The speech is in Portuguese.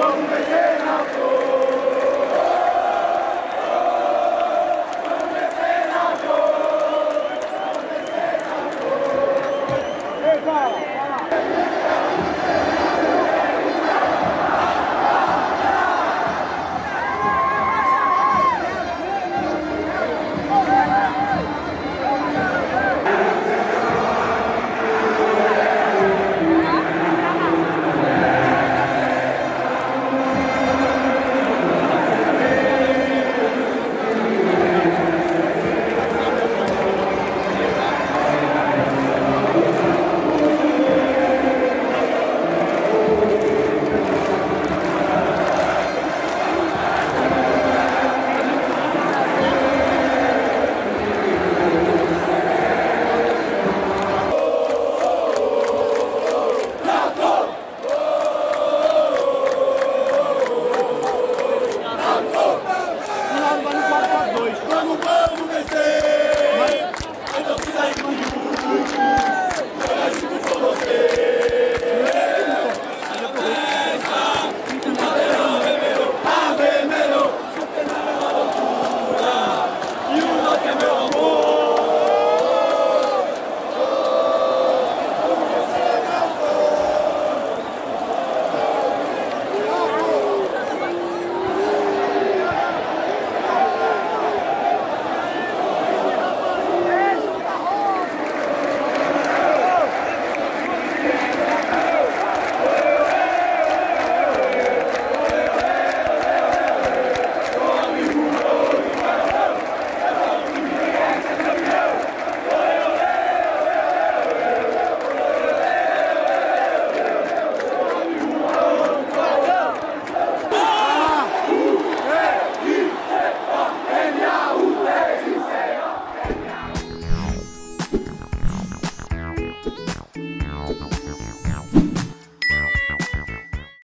Vamos vencer! Vamos, vamos vencer!